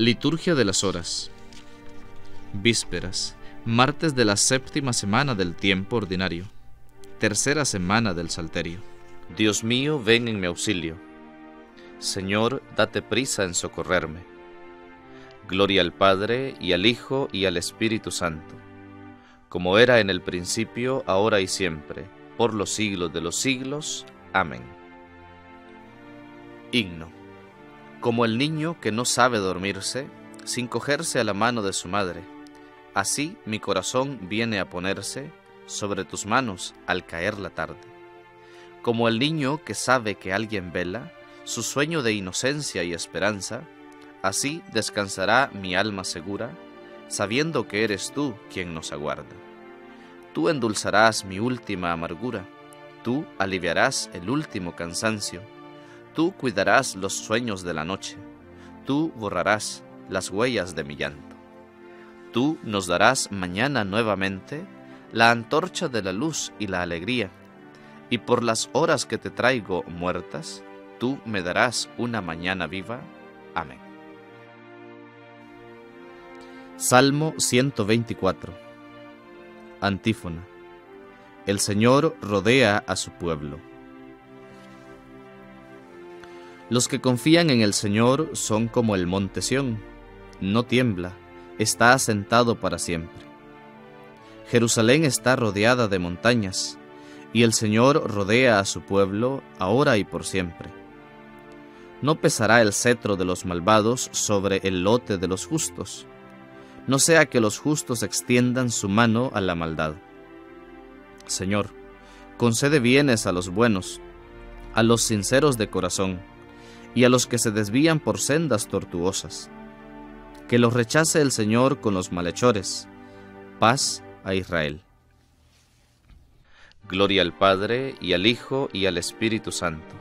Liturgia de las Horas. Vísperas, martes de la séptima semana del tiempo ordinario. Tercera semana del Salterio. Dios mío, ven en mi auxilio. Señor, date prisa en socorrerme. Gloria al Padre, y al Hijo, y al Espíritu Santo, como era en el principio, ahora y siempre, por los siglos de los siglos. Amén. Himno. Como el niño que no sabe dormirse, sin cogerse a la mano de su madre, así mi corazón viene a ponerse sobre tus manos al caer la tarde. Como el niño que sabe que alguien vela, su sueño de inocencia y esperanza, así descansará mi alma segura, sabiendo que eres tú quien nos aguarda. Tú endulzarás mi última amargura, tú aliviarás el último cansancio, Tú cuidarás los sueños de la noche, tú borrarás las huellas de mi llanto. Tú nos darás mañana nuevamente la antorcha de la luz y la alegría, y por las horas que te traigo muertas, tú me darás una mañana viva. Amén. Salmo 124 Antífona El Señor rodea a su pueblo los que confían en el Señor son como el monte Sión, no tiembla, está asentado para siempre. Jerusalén está rodeada de montañas, y el Señor rodea a su pueblo ahora y por siempre. No pesará el cetro de los malvados sobre el lote de los justos, no sea que los justos extiendan su mano a la maldad. Señor, concede bienes a los buenos, a los sinceros de corazón, y a los que se desvían por sendas tortuosas. Que los rechace el Señor con los malhechores. Paz a Israel. Gloria al Padre, y al Hijo, y al Espíritu Santo,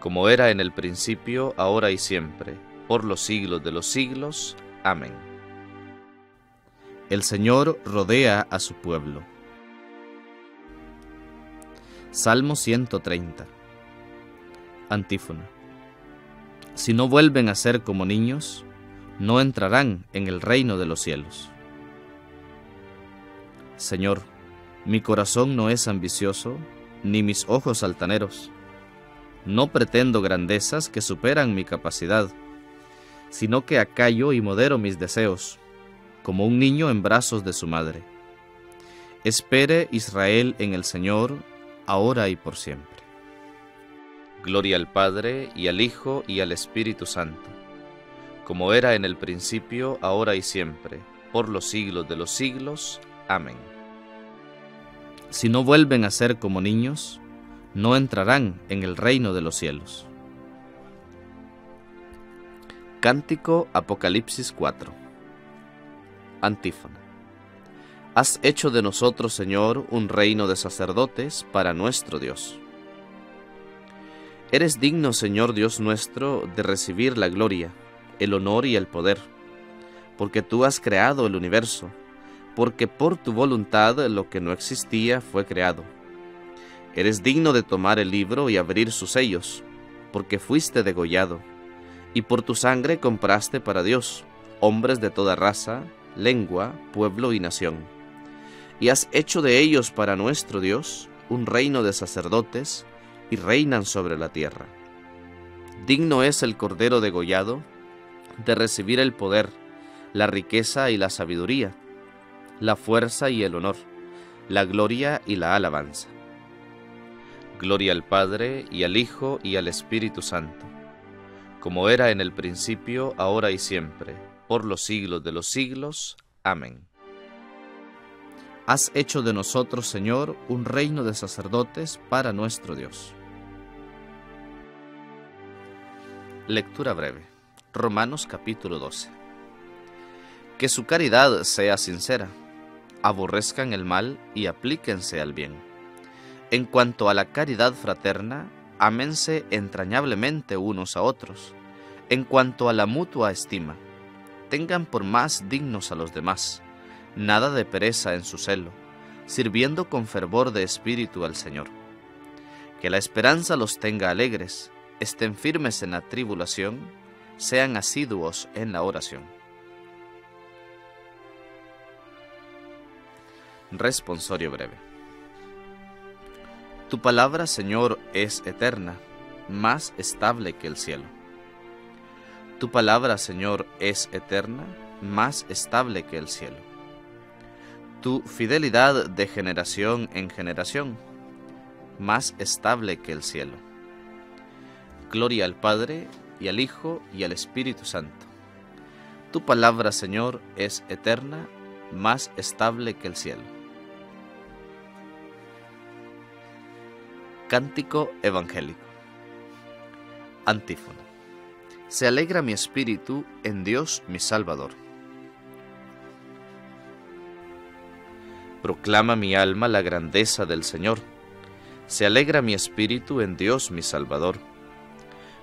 como era en el principio, ahora y siempre, por los siglos de los siglos. Amén. El Señor rodea a su pueblo. Salmo 130. Antífona. Si no vuelven a ser como niños, no entrarán en el reino de los cielos. Señor, mi corazón no es ambicioso, ni mis ojos altaneros. No pretendo grandezas que superan mi capacidad, sino que acallo y modero mis deseos, como un niño en brazos de su madre. Espere Israel en el Señor, ahora y por siempre. Gloria al Padre, y al Hijo, y al Espíritu Santo, como era en el principio, ahora y siempre, por los siglos de los siglos. Amén. Si no vuelven a ser como niños, no entrarán en el reino de los cielos. Cántico Apocalipsis 4 Antífona Has hecho de nosotros, Señor, un reino de sacerdotes para nuestro Dios. Eres digno, Señor Dios nuestro, de recibir la gloria, el honor y el poder, porque tú has creado el universo, porque por tu voluntad lo que no existía fue creado. Eres digno de tomar el libro y abrir sus sellos, porque fuiste degollado, y por tu sangre compraste para Dios hombres de toda raza, lengua, pueblo y nación. Y has hecho de ellos para nuestro Dios un reino de sacerdotes, y reinan sobre la tierra. Digno es el Cordero degollado de recibir el poder, la riqueza y la sabiduría, la fuerza y el honor, la gloria y la alabanza. Gloria al Padre y al Hijo y al Espíritu Santo, como era en el principio, ahora y siempre, por los siglos de los siglos. Amén. Has hecho de nosotros, Señor, un reino de sacerdotes para nuestro Dios. Lectura breve. Romanos capítulo 12. Que su caridad sea sincera, aborrezcan el mal y aplíquense al bien. En cuanto a la caridad fraterna, ámense entrañablemente unos a otros. En cuanto a la mutua estima, tengan por más dignos a los demás, nada de pereza en su celo, sirviendo con fervor de espíritu al Señor. Que la esperanza los tenga alegres, estén firmes en la tribulación, sean asiduos en la oración. Responsorio breve. Tu palabra, Señor, es eterna, más estable que el cielo. Tu palabra, Señor, es eterna, más estable que el cielo. Tu fidelidad de generación en generación, más estable que el cielo. Gloria al Padre, y al Hijo, y al Espíritu Santo. Tu palabra, Señor, es eterna, más estable que el cielo. Cántico Evangélico. Antífona. Se alegra mi espíritu en Dios mi Salvador. Proclama mi alma la grandeza del Señor. Se alegra mi espíritu en Dios mi Salvador,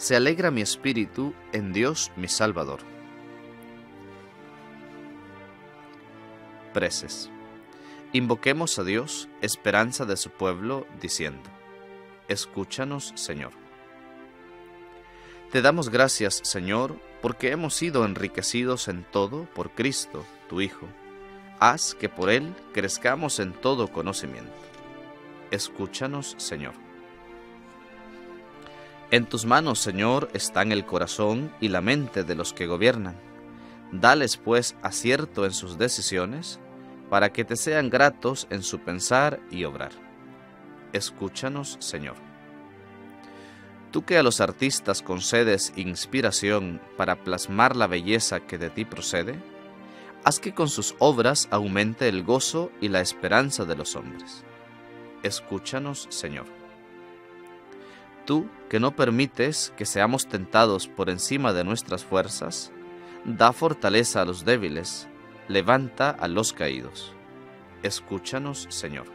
Se alegra mi espíritu en Dios mi Salvador. Preces. Invoquemos a Dios, esperanza de su pueblo, diciendo, Escúchanos, Señor. Te damos gracias, Señor, porque hemos sido enriquecidos en todo por Cristo, tu Hijo. Haz que por Él crezcamos en todo conocimiento. Escúchanos, Señor. En tus manos, Señor, están el corazón y la mente de los que gobiernan. Dales, pues, acierto en sus decisiones para que te sean gratos en su pensar y obrar. Escúchanos, Señor. Tú que a los artistas concedes inspiración para plasmar la belleza que de ti procede, haz que con sus obras aumente el gozo y la esperanza de los hombres. Escúchanos, Señor. Tú que no permites que seamos tentados por encima de nuestras fuerzas, da fortaleza a los débiles levanta a los caídos. Escúchanos, Señor.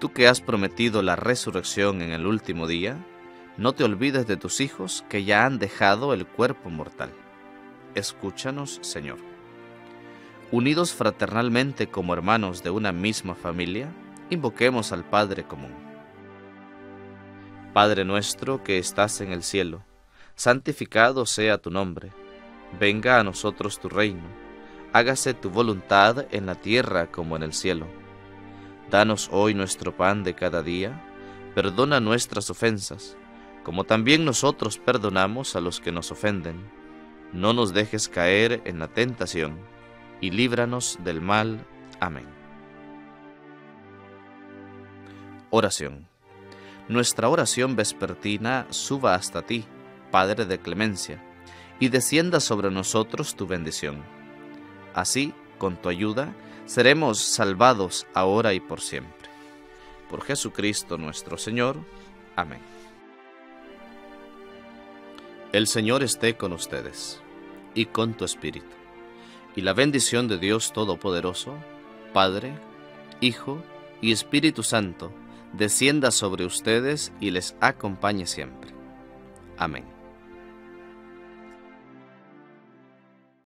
Tú que has prometido la resurrección en el último día, no te olvides de tus hijos que ya han dejado el cuerpo mortal. Escúchanos, Señor unidos fraternalmente como hermanos de una misma familia, invoquemos al Padre común. Padre nuestro que estás en el cielo, santificado sea tu nombre, venga a nosotros tu reino, hágase tu voluntad en la tierra como en el cielo. Danos hoy nuestro pan de cada día, perdona nuestras ofensas, como también nosotros perdonamos a los que nos ofenden. No nos dejes caer en la tentación y líbranos del mal. Amén. Oración. Nuestra oración vespertina suba hasta ti, Padre de clemencia, y descienda sobre nosotros tu bendición. Así, con tu ayuda, seremos salvados ahora y por siempre. Por Jesucristo nuestro Señor. Amén. El Señor esté con ustedes y con tu espíritu y la bendición de Dios Todopoderoso, Padre, Hijo y Espíritu Santo, descienda sobre ustedes y les acompañe siempre. Amén.